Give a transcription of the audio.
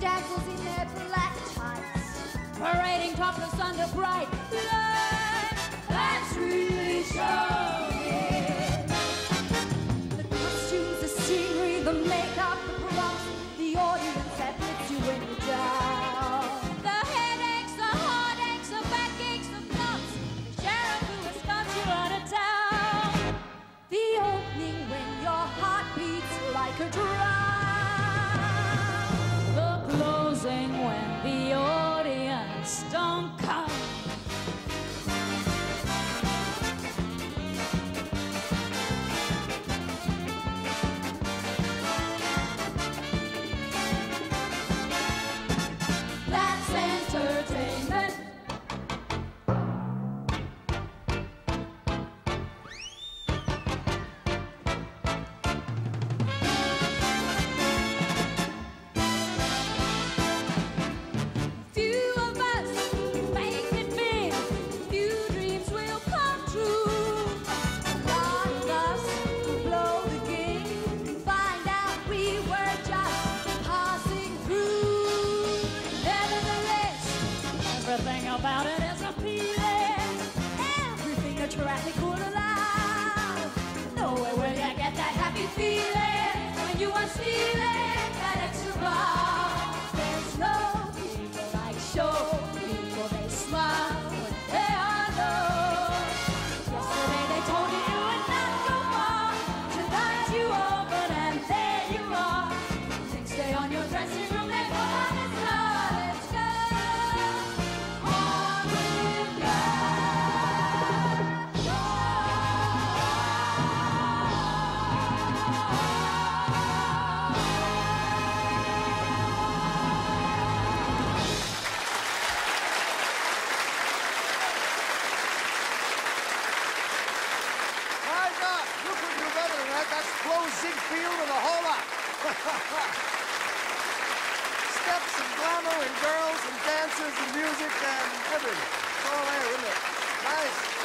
dazzles in their black tights, parading topless under bright lights. That's really showing. The costumes, the scenery, the makeup, the props, the audience that lifts you when you're down. The headaches, the heartaches, the backaches, the bumps, the sheriff who has got you out of town. The opening when your heart beats like a drum. About it is. Everything a would allow. That. That's Flo Ziegfeld and a whole lot. Steps and glamour and girls and dances and music and everything. It's all there, isn't it? Nice.